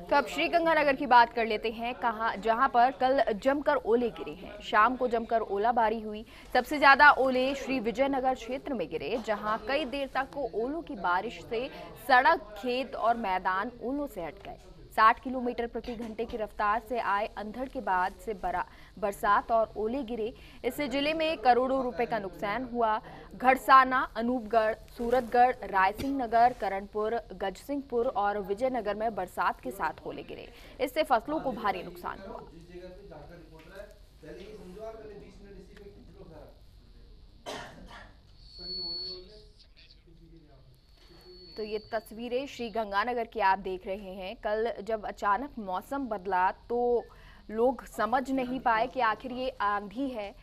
तो अब श्रीगंगानगर की बात कर लेते हैं। कहा, जहाँ पर कल जमकर ओले गिरे हैं। शाम को जमकर ओलाबारी हुई। सबसे ज़्यादा ओले श्री विजयनगर क्षेत्र में गिरे, जहाँ कई देर तक ओलों की बारिश से सड़क, खेत और मैदान ओलों से हट गए। 60 किलोमीटर प्रति घंटे की रफ्तार से आए अंधड़ के बाद से बरा बरसात और ओले गिरे। इससे ज़िले में करोड़ों रुपए का नुकसान हुआ। घड़साना, अनूपगढ़, सूरतगढ़, रायसिंह नगर, करणपुर, गजसिंहपुर और विजयनगर में बरसात के साथ ओले गिरे। इससे फ़सलों को भारी नुकसान हुआ। तो ये तस्वीरें श्री गंगानगर की आप देख रहे हैं। कल जब अचानक मौसम बदला तो लोग समझ नहीं पाए कि आखिर ये आंधी है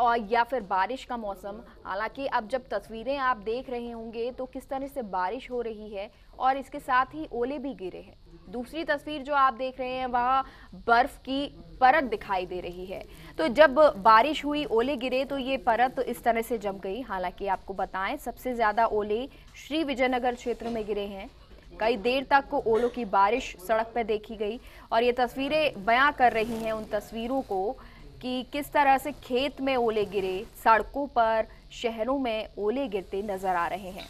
और या फिर बारिश का मौसम। हालाँकि अब जब तस्वीरें आप देख रहे होंगे तो किस तरह से बारिश हो रही है और इसके साथ ही ओले भी गिरे हैं। दूसरी तस्वीर जो आप देख रहे हैं, वहाँ बर्फ़ की परत दिखाई दे रही है। तो जब बारिश हुई, ओले गिरे तो ये परत इस तरह से जम गई। हालाँकि आपको बताएँ, सबसे ज़्यादा ओले श्री विजयनगर क्षेत्र में गिरे हैं। कई देर तक को ओलों की बारिश सड़क पर देखी गई और ये तस्वीरें बयां कर रही हैं उन तस्वीरों को कि किस तरह से खेत में ओले गिरे, सड़कों पर, शहरों में ओले गिरते नज़र आ रहे हैं।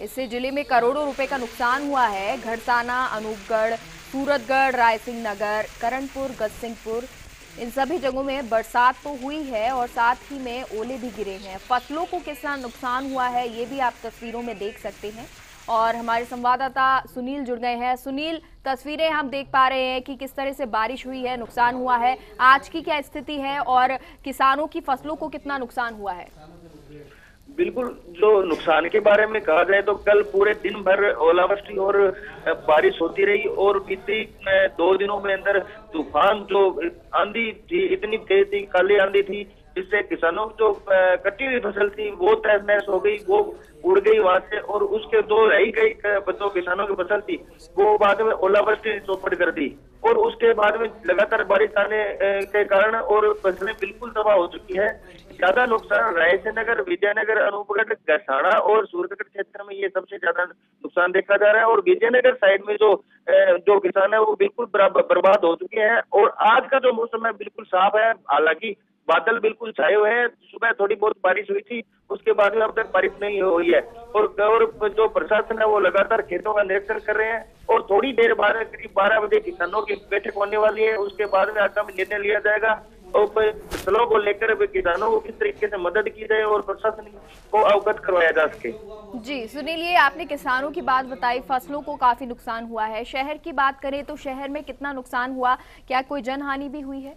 इससे ज़िले में करोड़ों रुपए का नुकसान हुआ है। घरसाना, अनूपगढ़, सूरतगढ़, रायसिंह नगर, करणपुर गजसिंहपुर इन सभी जगहों में बरसात तो हुई है और साथ ही में ओले भी गिरे हैं। फ़सलों को कितना नुकसान हुआ है, ये भी आप तस्वीरों में देख सकते हैं। और हमारे संवाददाता सुनील जुड़ गए हैं। सुनील, तस्वीरें हम देख पा रहे हैं कि किस तरह से बारिश हुई है, नुकसान हुआ है, आज की क्या स्थिति है और किसानों की फ़सलों को कितना नुकसान हुआ है? बिल्कुल, जो नुकसान के बारे में कहा जाए तो कल पूरे दिन भर ओलावृष्टि और बारिश होती रही और बीते दो दिनों में अंदर तूफ़ान जो आंधी थी, इतनी तेज थी, काली आंधी थी जिससे किसानों की जो कटी हुई फ़सल थी, वो तहस नहस हो गई, वो उड़ गई वहाँ से और उसके दो रही गई जो किसानों की फ़सल थी। वो बाद में ओलावृष्टि चौपट कर दी और उसके बाद में लगातार बारिश आने के कारण और फ़सलें बिल्कुल तबाह हो चुकी है। ज़्यादा नुकसान रायसेनगर, विजयनगर, अनूपगढ़ गसाड़ा और सूरतगढ़ क्षेत्र में ये सबसे ज़्यादा नुकसान देखा जा रहा है और विजयनगर साइड में जो जो किसान है, वो बिल्कुल बर्बाद हो चुके हैं और आज का जो मौसम है, बिल्कुल साफ़ है। हालाँकि बादल बिल्कुल छाए हुए हैं। सुबह थोड़ी बहुत बारिश हुई थी, उसके बाद में अब तक बारिश नहीं हुई है। और और जो प्रशासन है, वो लगातार खेतों का निरीक्षण कर रहे हैं। और थोड़ी देर बाद करीब बारह बजे किसानों की बैठक होने वाली है। उसके बाद में आगामी निर्णय लिया जाएगा। और फ़सलों को लेकर किसानों को किस तरीके से मदद की जाए और प्रशासन को अवगत करवाया जा सके। जी सुनील ये आपने किसानों की बात बताई। फ़सलों को काफ़ी नुकसान हुआ है। शहर की बात करें तो शहर में कितना नुकसान हुआ? क्या कोई जनहानि भी हुई है?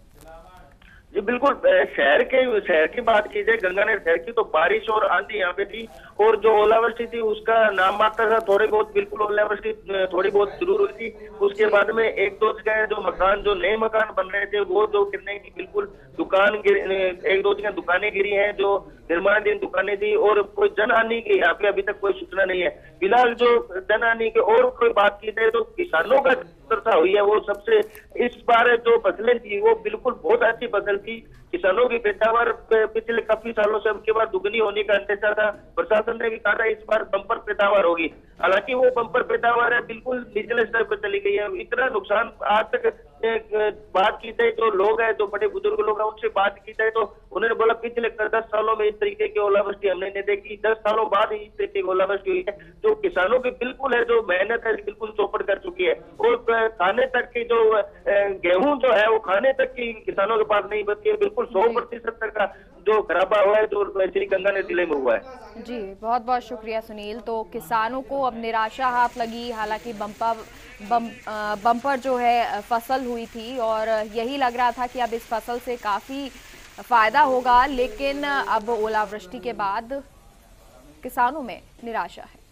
जी, बिल्कुल शहर के, शहर की बात की जाए गंगानगर शहर की तो बारिश और आंधी यहाँ पे थी, और जो ओलावृष्टि थी, उसका नाम मात्र था, थोड़ी बहुत, बिल्कुल ओलावृष्टि थोड़ी बहुत ज़रूर हुई थी, उसके बाद में एक दो जगह जो मकान, जो नए मकान बन रहे थे, वो जो गिरने की, बिल्कुल दुकान गिर एक दो जगह दुकानें गिरी हैं, जो निर्माणाधीन दुकानें थी, और कोई जनहानि की, यहाँ पे अभी तक कोई सूचना नहीं है। फ़िलहाल जो जनहानि की और कोई बात की जाए तो किसानों का चर्चा हुई है, वो सबसे इस बार जो फ़सलें थी, वो बिल्कुल बहुत अच्छी फ़सल थी। किसानों की पैदावार पिछले काफ़ी सालों से उनके बाद दुगनी होने का अंदेशा था। प्रशासन ने भी कहा था, इस बार बंपर पैदावार होगी। हालाँकि वो बंपर पैदावार है, बिल्कुल निचले स्तर पर चली गई है। इतना नुकसान आज तक बात की जाए जो लोग हैं, जो बड़े बुज़ुर्ग लोग हैं, उनसे बात की जाए तो उन्होंने बोला, पिछले दस सालों में इस तरीके की ओलावृष्टि हमने नहीं देखी। दस सालों बाद इस तरीके की ओलावृष्टि हुई है। जो किसानों की बिल्कुल है, जो मेहनत है, बिल्कुल चौपट कर चुकी है। और खाने तक की जो गेहूँ जो है, वो खाने तक की किसानों के पास नहीं बचती है बिल्कुल सौ प्रतिशत तक का जो खराबा हुआ है तो श्री गंगानगर ज़िले में हुआ है। जी बहुत बहुत शुक्रिया सुनील। तो किसानों को अब निराशा हाथ लगी हालाँकि बम्पा बम, बम्पर जो है फ़सल हुई थी और यही लग रहा था कि अब इस फ़सल से काफ़ी फ़ायदा होगा लेकिन अब ओलावृष्टि के बाद किसानों में निराशा है।